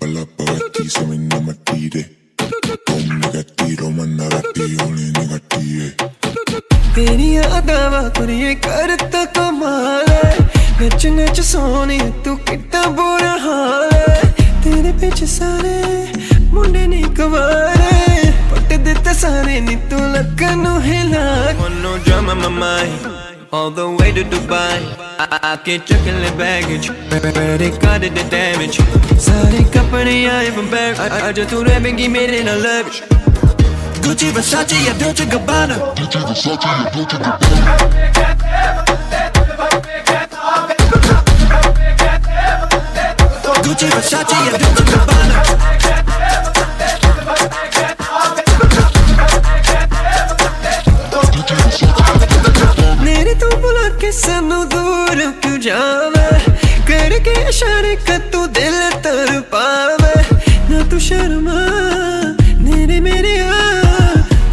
Palapagati sa minnamatire Om negatiro mannagati ole negative ਤੇਰੀਆਂ ਅਦਾਵਾਂ ਕੁੜੀਏ ਕਰਤਾ ਕਮਾਲ ਹੈ ਨੱਚ ਨੱਚ ਸੋਹਣੀ ਤੂੰ ਕਿੱਦਾਂ ਬੁਰਾ ਹਾਲ ਹੈ ਤੇਰੇ ਪਿੱਛੇ ਸਾਰੇ ਮੁੰਡੇ ਨਹੀਂ ਕਵਾਰੇ ਪੱਟ ਦਿੱਤੇ ਸਾਰੇ ਨੀ ਤੂੰ ਲੱਕਾਂ ਨੂੰ ਹਿਲਾ drama, my mind. All the way to Dubai. I, I get chocolate baggage. Ready cut the damage. ਸਾਰੇ ਕੱਪੜੇ ਆਏ ਬੰਬੈਰ ਅੱਜ ਤੂੰ ਰਹਿਵੇਂਗੀ ਮੇਰੇ ਨਾਲ love Gucci, Versace, yeah, Dolce Gabbana. Gucci, Versace, yeah, Dolce Gabbana. ਸਾਨੂੰ ਦੂਰ ਕਿਉਂ ਜਾਵੇ ਕਰਕੇ ਇਸ਼ਾਰੇ ਕਰ ਤੂੰ ਦਿਲ ਤਰ ਪਾਵੇ ਨਾ ਤੂੰ ਸ਼ਰਮਾ ਨੇਰੇ ਮੇਰੇ ਆ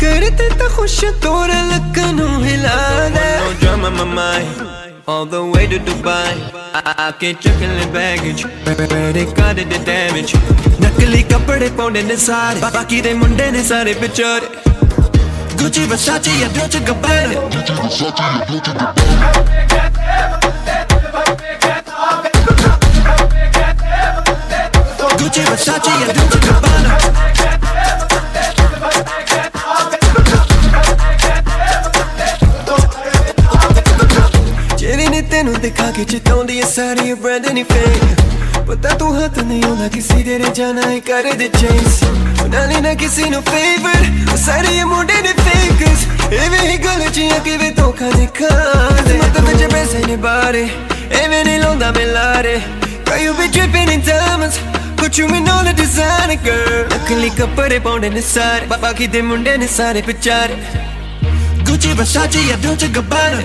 ਕਰਤੇ ਤਾਂ ਖੁਸ਼ ਤੋਰ ਲੱਕ ਨੂੰ ਹਿਲਾ ਦੇ No drama, my mind. All the way to Dubai. I, I get chocolate baggage. Ready cut the damage. ਨਕਲੀ ਕੱਪੜੇ ਪਾਉਂਦੇ ਨੇ ਸਾਰੇ ਬਾਕੀ ਦੇ ਮੁੰਡੇ ਨੇ ਸਾਰੇ ਵਿਚਾਰੇ Gucci, Versace, yeah, Dolce Gabbana. Gucci, Versace, yeah, Dolce Gabbana. ਜਿਹੜੇ ਨੇ ਤੈਨੂੰ ਦਿਖਾ ਕੇ ਚਿਤਾਉਂਦੀ ਐ ਸਾਰੀ ਬ੍ਰਾਂਡ ਨਹੀਂ ਫੇਕ ਪਤਾ ਤੂੰ ਹੱਥ ਨਹੀਂ ਆਉਂਦਾ ਕਿਸੇ ਦੇ ਰੇ ਜਾਣਾ ਹੈ ਕਰ ਦੇ ਚੇਸ ਨਾਲੇ ਨਾ ਕਿਸੇ ਨੂੰ ਫੇਵਰ ਸਾਰੇ ਇਹ ਮੁੰਡੇ ਨੇ ਫੇਕਸ ਐਵੇਂ ਹੀ ਗੱਲ ਚੀਆਂ ਕਿਵੇਂ ਧੋਖਾ ਦਿਖਾ ਦੇ ਮਤ ਵਿੱਚ ਪੈਸੇ ਨੇ ਬਾਰੇ ਐਵੇਂ ਨਹੀਂ ਲਾਉਂਦਾ ਮੈਂ ਲਾਰੇ Girl, you be dripping in diamonds Put you in all the designer, girl ਨਕਲੀ ਕੱਪੜੇ ਪਾਉਂਦੇ ਨੇ ਸਾਰੇ ਬਾ- ਬਾਕੀ ਦੇ ਮੁੰਡੇ ਨੇ ਸਾਰੇ ਪਿਚਾਰੇ Gucci, Versace, yeah, Dolce Gabbana.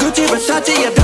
Gucci, Versace, yeah, Dolce